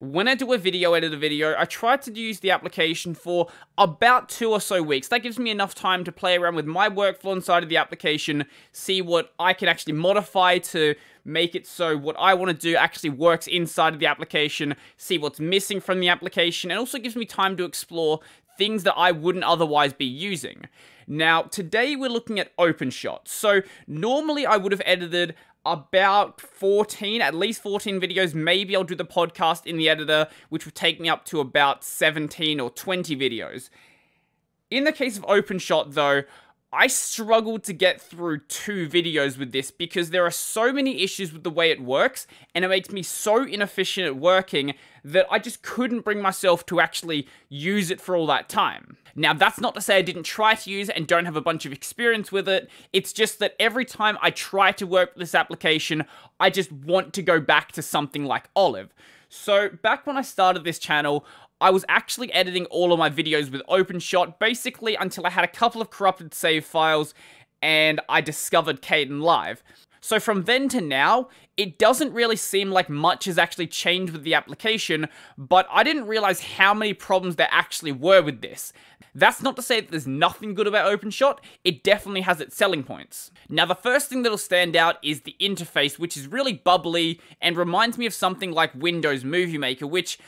When I do a video editor video, I try to use the application for about two or so weeks. That gives me enough time to play around with my workflow inside of the application, see what I can actually modify to make it so what I want to do actually works inside of the application, see what's missing from the application, and also gives me time to explore things that I wouldn't otherwise be using. Now, today we're looking at OpenShot. So, normally I would have edited about 14, at least 14 videos. Maybe I'll do the podcast in the editor, which would take me up to about 17 or 20 videos. In the case of OpenShot, though, I struggled to get through two videos with this because there are so many issues with the way it works, and it makes me so inefficient at working that I just couldn't bring myself to actually use it for all that time. Now, that's not to say I didn't try to use it and don't have a bunch of experience with it. It's just that every time I try to work with this application, I just want to go back to something like Olive. So, back when I started this channel, I was actually editing all of my videos with OpenShot, basically until I had a couple of corrupted save files and I discovered Kdenlive. So from then to now, it doesn't really seem like much has actually changed with the application, but I didn't realize how many problems there actually were with this. That's not to say that there's nothing good about OpenShot, it definitely has its selling points. Now the first thing that'll stand out is the interface, which is really bubbly and reminds me of something like Windows Movie Maker, which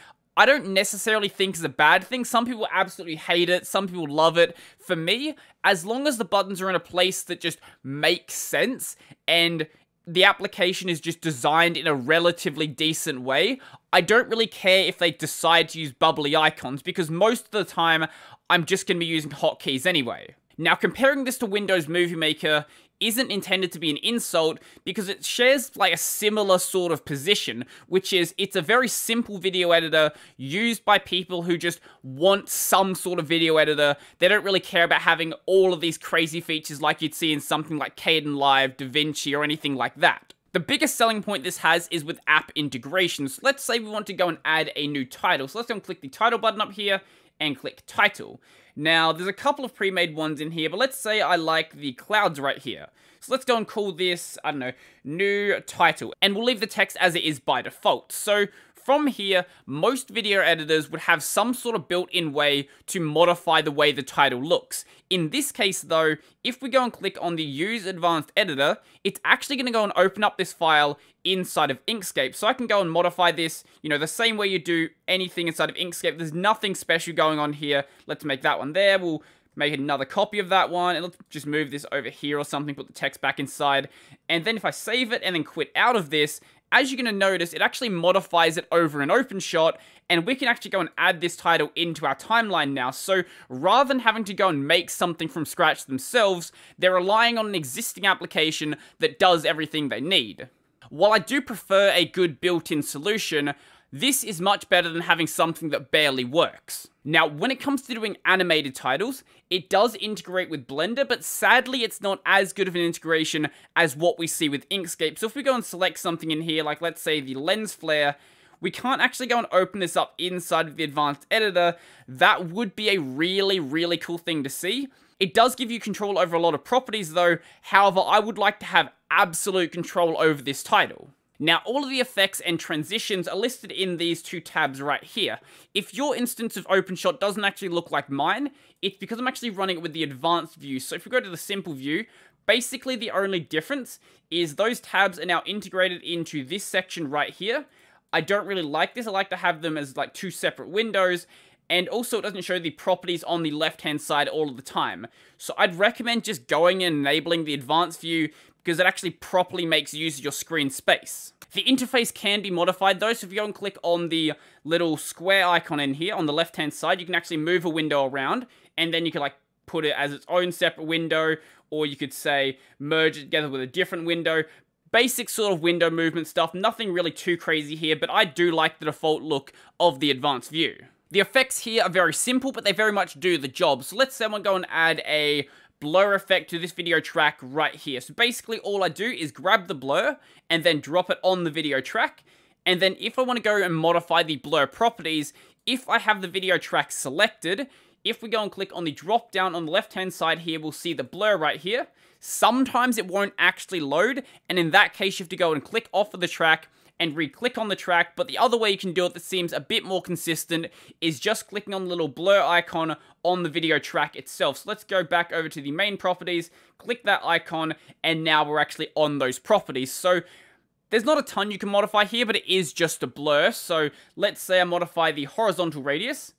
I don't necessarily think is a bad thing. Some people absolutely hate it, some people love it. For me, as long as the buttons are in a place that just makes sense and the application is just designed in a relatively decent way, I don't really care if they decide to use bubbly icons because most of the time I'm just going to be using hotkeys anyway. Now, comparing this to Windows Movie Maker isn't intended to be an insult because it shares like a similar sort of position, which is it's a very simple video editor used by people who just want some sort of video editor. They don't really care about having all of these crazy features like you'd see in something like Kdenlive, DaVinci, or anything like that. The biggest selling point this has is with app integrations. Let's say we want to go and add a new title. So let's go and click the title button up here and click title. Now, there's a couple of pre-made ones in here, but let's say I like the clouds right here. So let's go and call this, I don't know, new title. And we'll leave the text as it is by default. So from here, most video editors would have some sort of built-in way to modify the way the title looks. In this case though, if we go and click on the Use Advanced Editor, it's actually going to go and open up this file inside of Inkscape. So I can go and modify this, you know, the same way you do anything inside of Inkscape. There's nothing special going on here. Let's make that one there. We'll make another copy of that one, and let's just move this over here or something, put the text back inside. And then if I save it and then quit out of this, as you're going to notice, it actually modifies it over an OpenShot, and we can actually go and add this title into our timeline now. So rather than having to go and make something from scratch themselves, they're relying on an existing application that does everything they need. While I do prefer a good built-in solution, this is much better than having something that barely works. Now, when it comes to doing animated titles, it does integrate with Blender, but sadly it's not as good of an integration as what we see with Inkscape. So if we go and select something in here, like let's say the lens flare, we can't actually go and open this up inside of the advanced editor. That would be a really, really cool thing to see. It does give you control over a lot of properties though, however, I would like to have absolute control over this title. Now, all of the effects and transitions are listed in these two tabs right here. If your instance of OpenShot doesn't actually look like mine, it's because I'm actually running it with the advanced view. So if we go to the simple view, basically the only difference is those tabs are now integrated into this section right here. I don't really like this. I like to have them as like two separate windows and also it doesn't show the properties on the left hand side all of the time. So I'd recommend just going and enabling the advanced view because it actually properly makes use of your screen space. The interface can be modified though, so if you go and click on the little square icon in here on the left hand side, you can actually move a window around and then you can like put it as its own separate window or you could say merge it together with a different window. Basic sort of window movement stuff, nothing really too crazy here, but I do like the default look of the advanced view. The effects here are very simple, but they very much do the job. So let's say I want to go and add a blur effect to this video track right here. So basically all I do is grab the blur and then drop it on the video track. And then if I want to go and modify the blur properties, if I have the video track selected, if we go and click on the drop down on the left hand side here, we'll see the blur right here. Sometimes it won't actually load, and in that case you have to go and click off of the track and re-click on the track, but the other way you can do it that seems a bit more consistent is just clicking on the little blur icon on the video track itself. So let's go back over to the main properties, click that icon, and now we're actually on those properties. So there's not a ton you can modify here, but it is just a blur. So let's say I modify the horizontal radius,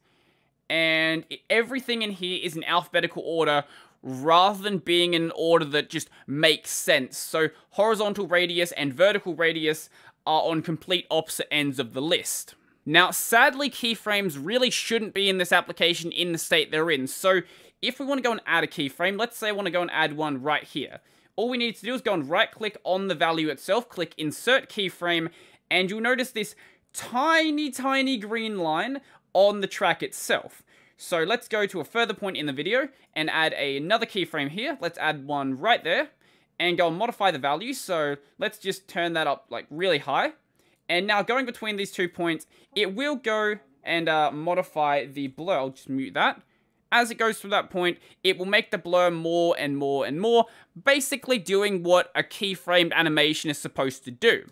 and everything in here is in alphabetical order rather than being in an order that just makes sense. So horizontal radius and vertical radius are on complete opposite ends of the list. Now, sadly, keyframes really shouldn't be in this application in the state they're in. So if we want to go and add a keyframe, let's say I want to go and add one right here. All we need to do is go and right click on the value itself, click insert keyframe, and you'll notice this tiny, tiny green line on the track itself. So let's go to a further point in the video and add a, another keyframe here. Let's add one right there and go and modify the value. So let's just turn that up like really high. And now going between these two points, it will go and uh, modify the blur. I'll just mute that. As it goes through that point, it will make the blur more and more and more, basically doing what a keyframed animation is supposed to do.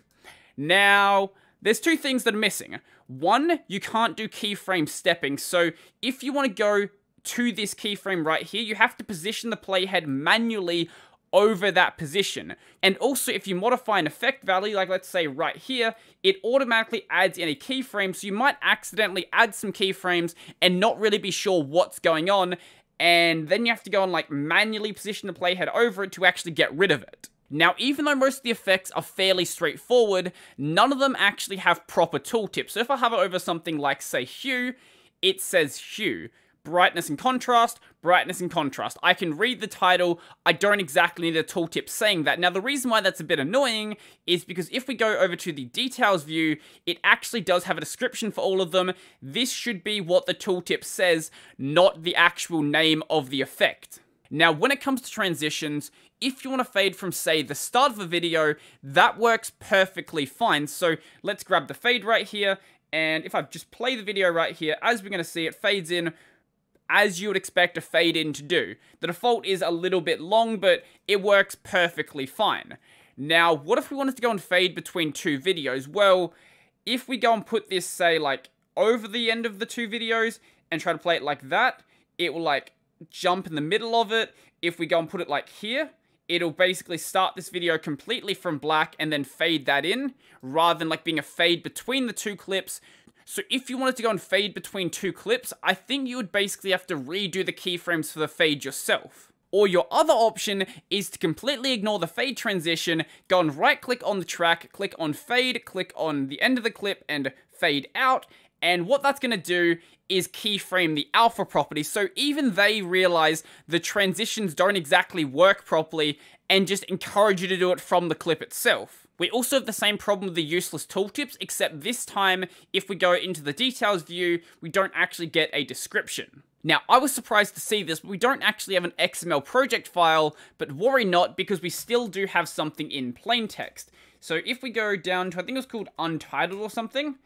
Now, there's two things that are missing. One, you can't do keyframe stepping, so if you want to go to this keyframe right here, you have to position the playhead manually over that position. And also, if you modify an effect value, like let's say right here, it automatically adds in a keyframe, so you might accidentally add some keyframes and not really be sure what's going on, and then you have to go and like manually position the playhead over it to actually get rid of it. Now, even though most of the effects are fairly straightforward, none of them actually have proper tooltips. So if I hover over something like, say, hue, it says hue. Brightness and contrast, brightness and contrast. I can read the title, I don't exactly need a tooltip saying that. Now, the reason why that's a bit annoying is because if we go over to the details view, it actually does have a description for all of them. This should be what the tooltip says, not the actual name of the effect. Now, when it comes to transitions, if you want to fade from, say, the start of a video, that works perfectly fine. So let's grab the fade right here, and if I just play the video right here, as we're going to see, it fades in as you would expect a fade in to do. The default is a little bit long, but it works perfectly fine. Now, what if we wanted to go and fade between two videos? Well, if we go and put this, say, like, over the end of the two videos, and try to play it like that, it will, like, jump in the middle of it. If we go and put it like here, it'll basically start this video completely from black and then fade that in, rather than like being a fade between the two clips. So if you wanted to go and fade between two clips, I think you would basically have to redo the keyframes for the fade yourself. Or your other option is to completely ignore the fade transition, go and right click on the track, click on fade, click on the end of the clip and fade out, and what that's going to do is keyframe the alpha property, so even they realize the transitions don't exactly work properly and just encourage you to do it from the clip itself. We also have the same problem with the useless tooltips, except this time, if we go into the details view, we don't actually get a description. Now, I was surprised to see this, but we don't actually have an XML project file, but worry not, because we still do have something in plain text. So if we go down to, I think it was called Untitled or something,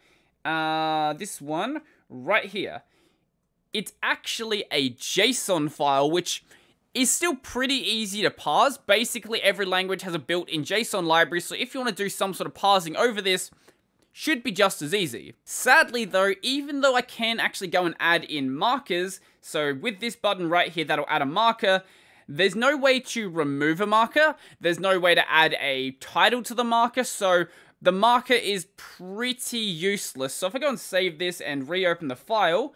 uh, this one right here. It's actually a JSON file, which is still pretty easy to parse. Basically, every language has a built-in JSON library, so if you want to do some sort of parsing over this, should be just as easy. Sadly though, even though I can actually go and add in markers, so with this button right here that'll add a marker, there's no way to remove a marker, there's no way to add a title to the marker, so the marker is pretty useless. So if I go and save this and reopen the file,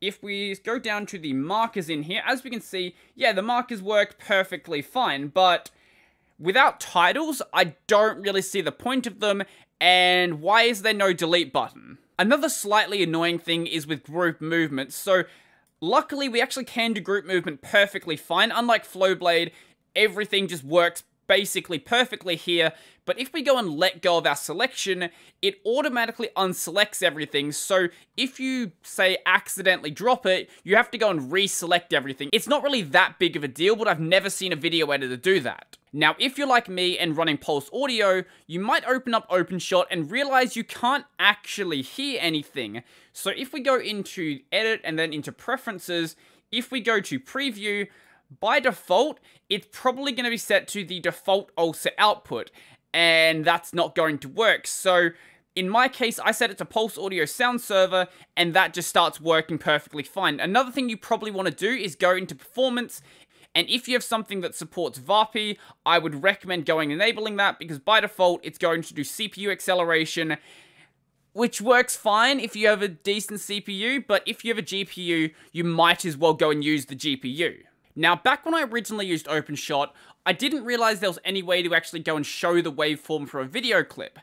if we go down to the markers in here, as we can see, yeah, the markers work perfectly fine, but without titles, I don't really see the point of them, and why is there no delete button? Another slightly annoying thing is with group movements, so luckily we actually can do group movement perfectly fine, unlike Flowblade, everything just works basically perfectly here, but if we go and let go of our selection, it automatically unselects everything, so if you, say, accidentally drop it, you have to go and reselect everything. It's not really that big of a deal, but I've never seen a video editor do that. Now, if you're like me and running Pulse Audio, you might open up OpenShot and realize you can't actually hear anything. So if we go into Edit and then into Preferences, if we go to Preview, by default, it's probably going to be set to the default offset output, and that's not going to work. So In my case, I set it to Pulse Audio Sound Server, and that just starts working perfectly fine. Another thing you probably want to do is go into Performance, and if you have something that supports VA-API, I would recommend going enabling that, because by default, it's going to do CPU acceleration, which works fine if you have a decent CPU, but if you have a GPU, you might as well go and use the GPU. Now, back when I originally used OpenShot, I didn't realize there was any way to actually go and show the waveform for a video clip.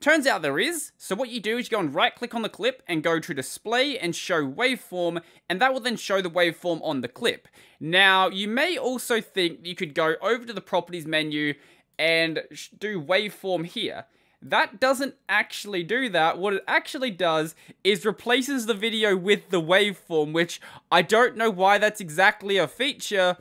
Turns out there is, so what you do is you go and right click on the clip and go to display and show waveform, and that will then show the waveform on the clip. Now, you may also think you could go over to the properties menu and do waveform here. That doesn't actually do that. What it actually does is replaces the video with the waveform, which I don't know why that's exactly a feature.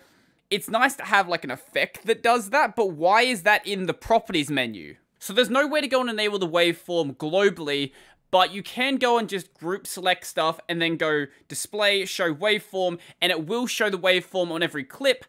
It's nice to have like an effect that does that, but why is that in the properties menu? So there's no way to go and enable the waveform globally, but you can go and just group select stuff and then go display, show waveform, and it will show the waveform on every clip.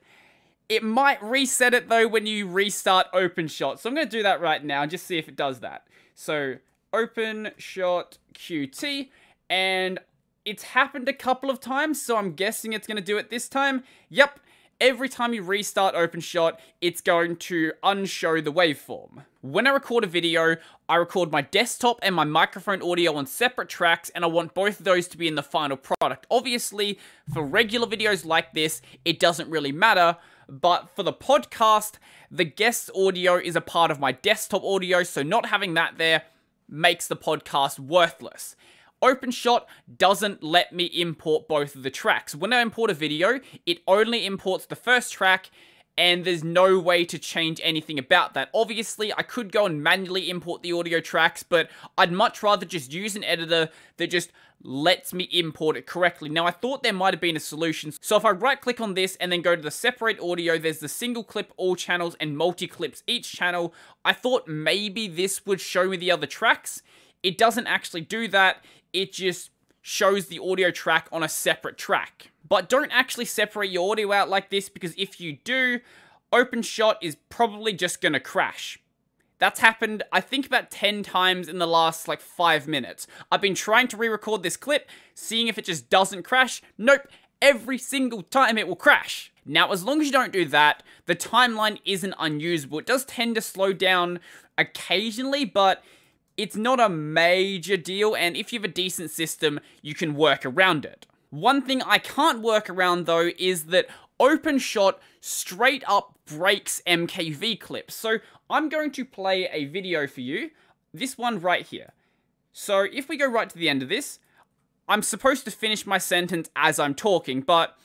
It might reset it though when you restart OpenShot. So I'm going to do that right now and just see if it does that. So OpenShot QT and it's happened a couple of times, so I'm guessing it's going to do it this time. Yep, every time you restart OpenShot, it's going to unshow the waveform. When I record a video, I record my desktop and my microphone audio on separate tracks, and I want both of those to be in the final product. Obviously, for regular videos like this, it doesn't really matter, but for the podcast, the guest audio is a part of my desktop audio, so not having that there makes the podcast worthless. OpenShot doesn't let me import both of the tracks. When I import a video, it only imports the first track and there's no way to change anything about that. Obviously, I could go and manually import the audio tracks, but I'd much rather just use an editor that just lets me import it correctly. Now, I thought there might have been a solution. So if I right click on this and then go to the separate audio, there's the single clip all channels and multi clips each channel. I thought maybe this would show me the other tracks. It doesn't actually do that. It just shows the audio track on a separate track. But don't actually separate your audio out like this because if you do, OpenShot is probably just gonna crash. That's happened, I think, about 10 times in the last, like, 5 minutes. I've been trying to re-record this clip, seeing if it just doesn't crash. Nope, every single time it will crash. Now, as long as you don't do that, the timeline isn't unusable. It does tend to slow down occasionally, but it's not a major deal, and if you have a decent system, you can work around it. One thing I can't work around though is that OpenShot straight up breaks MKV clips. So I'm going to play a video for you, this one right here. So if we go right to the end of this, I'm supposed to finish my sentence as I'm talking, but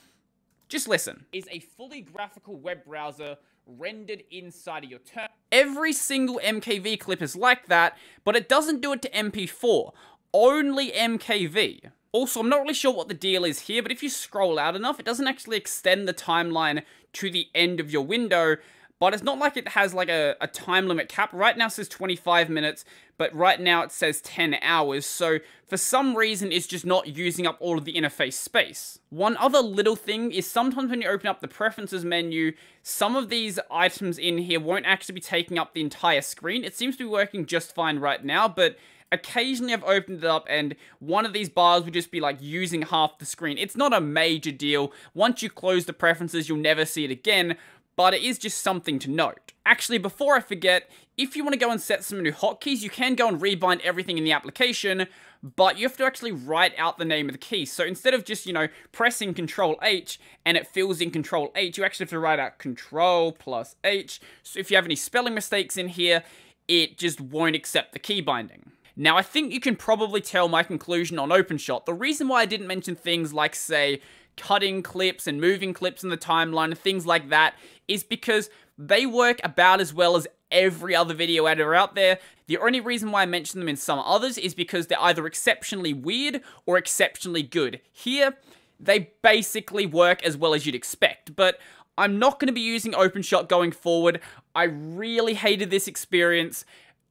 just listen. Is a fully graphical web browser rendered inside of your terminal. Every single MKV clip is like that, but it doesn't do it to MP4. Only MKV. Also, I'm not really sure what the deal is here, but if you scroll out enough, it doesn't actually extend the timeline to the end of your window, but it's not like it has like a, a time limit cap. Right now says 25 minutes, but right now it says 10 hours, so for some reason it's just not using up all of the interface space. One other little thing is sometimes when you open up the preferences menu, some of these items in here won't actually be taking up the entire screen. It seems to be working just fine right now, but occasionally I've opened it up and one of these bars would just be like using half the screen. It's not a major deal. Once you close the preferences, you'll never see it again, but it is just something to note. Actually, before I forget, if you want to go and set some new hotkeys, you can go and rebind everything in the application, but you have to actually write out the name of the key. So instead of just, you know, pressing Control H and it fills in Control H, you actually have to write out Control plus H. So if you have any spelling mistakes in here, it just won't accept the key binding. Now, I think you can probably tell my conclusion on OpenShot. The reason why I didn't mention things like, say, cutting clips and moving clips in the timeline and things like that is because they work about as well as every other video editor out there. The only reason why I mention them in some others is because they're either exceptionally weird or exceptionally good. Here, they basically work as well as you'd expect, but I'm not going to be using OpenShot going forward. I really hated this experience.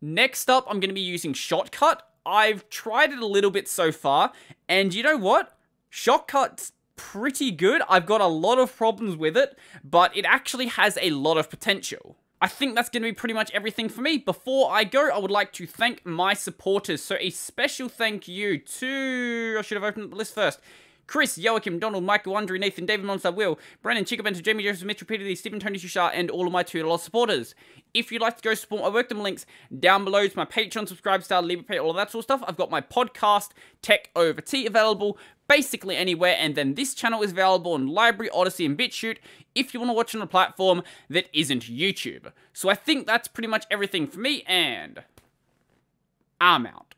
Next up, I'm going to be using Shotcut. I've tried it a little bit so far, and you know what? Shotcut's pretty good. I've got a lot of problems with it, but it actually has a lot of potential. I think that's going to be pretty much everything for me. Before I go, I would like to thank my supporters. So a special thank you to... I should have opened the list first. Chris, Joachim, Donald, Michael, Andre, Nathan, David Monster, Will, Brandon, Chico Bento, Jamie Joseph, Mitchell, Peter Lee, Stephen, Tony Shushar, and all of my two lost supporters. If you'd like to go support my work, them links down below to my Patreon, SubscribeStar, leave a pay, all of that sort of stuff. I've got my podcast, Tech Over Tea, available basically anywhere, and then this channel is available on LBRY, Odysee, and BitChute if you want to watch on a platform that isn't YouTube. So I think that's pretty much everything for me, and I'm out.